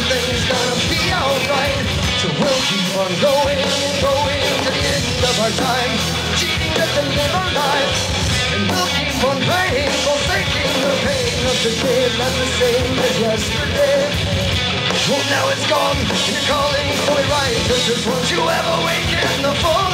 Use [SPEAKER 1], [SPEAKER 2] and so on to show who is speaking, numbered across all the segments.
[SPEAKER 1] everything's gonna be alright. So we'll keep on going going to the end of our time. Cheating to live our lives. And we'll keep on praying, forsaking the pain of today. Not the same as yesterday. Well, now it's gone, and you're calling for righteousness. Once you have awakened the fallen,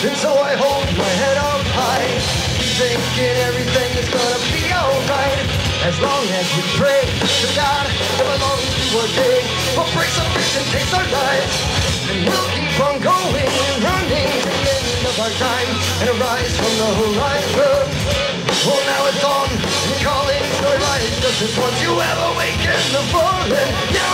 [SPEAKER 1] And so I hold my head up high, thinking everything is gonna be alright. As long as we pray to God belongs to our day, what breaks our faith and takes our lives. And we'll keep on going and running to the end of our time and arise from the horizon. Well, now it's on and calling for righteousness. Once you have awakened the fallen, now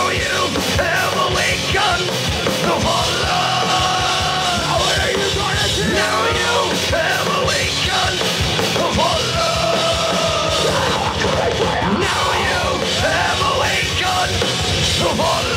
[SPEAKER 1] the fallen.